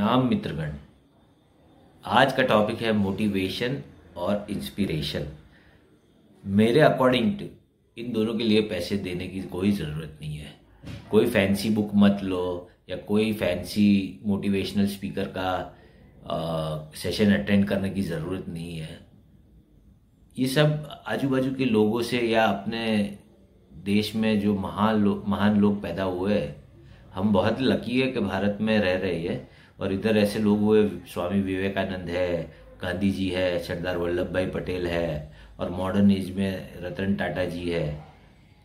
नाम मित्रगण। आज का टॉपिक है मोटिवेशन और इंस्पिरेशन मेरे अकॉर्डिंग इन दोनों के लिए पैसे देने की कोई ज़रूरत नहीं है। कोई फैंसी बुक मत लो या कोई फैंसी मोटिवेशनल स्पीकर का सेशन अटेंड करने की ज़रूरत नहीं है। ये सब आजू बाजू के लोगों से या अपने देश में जो महान लोग महान लोग पैदा हुए हैं, हम बहुत लकी है कि भारत में रह रहे हैं। और इधर ऐसे लोग हुए, स्वामी विवेकानंद है गांधी जी है, सरदार वल्लभ भाई पटेल है, और मॉडर्न एज में रतन टाटा जी है।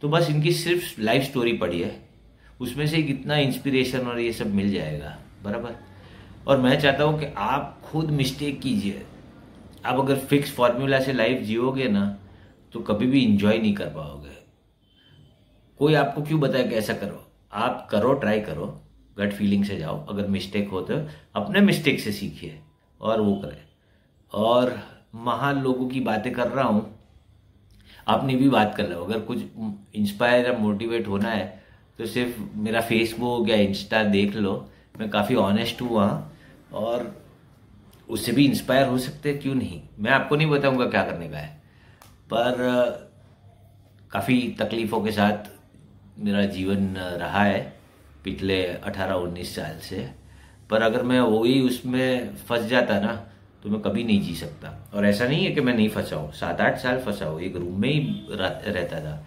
तो बस इनकी सिर्फ़ लाइफ स्टोरी पढ़ी है। उसमें से कितना इंस्पिरेशन और ये सब मिल जाएगा, बराबर? और मैं चाहता हूँ कि आप खुद मिस्टेक कीजिए। आप अगर फिक्स फॉर्मूला से लाइफ जियोगे ना तो कभी भी इंजॉय नहीं कर पाओगे। कोई आपको क्यों बताए कि ऐसा करो? आप करो ट्राई करो। गट फीलिंग से जाओ, अगर मिस्टेक हो तो अपने मिस्टेक से सीखिए और वो करें। और महान लोगों की बातें कर रहा हूँ, आपने भी बात कर लो, अगर कुछ इंस्पायर या मोटिवेट होना है तो सिर्फ़ मेरा फेसबुक या इंस्टा देख लो। मैं काफ़ी ऑनेस्ट हूँ वहाँ, और उससे भी इंस्पायर हो सकते हैं, क्यों नहीं? मैं आपको नहीं बताऊँगा क्या करने का है। पर, काफ़ी तकलीफ़ों के साथ मेरा जीवन रहा है। पिछले 18-19 साल से, पर अगर मैं वही उसमें फंस जाता ना तो मैं कभी नहीं जी सकता। और ऐसा नहीं है कि मैं नहीं फंसा हूँ। सात आठ साल फंसा हूँ, एक रूम में ही रहता था।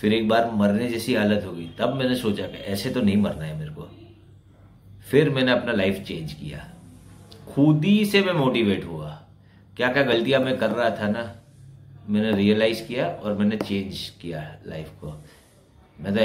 फिर एक बार मरने जैसी हालत हो गई, तब मैंने सोचा कि ऐसे तो नहीं मरना है मेरे को। फिर मैंने अपना लाइफ चेंज किया। खुद ही से मैं मोटिवेट हुआ। क्या क्या गलतियाँ मैं कर रहा था ना, मैंने रियलाइज़ किया और मैंने चेंज किया लाइफ को। मैं तो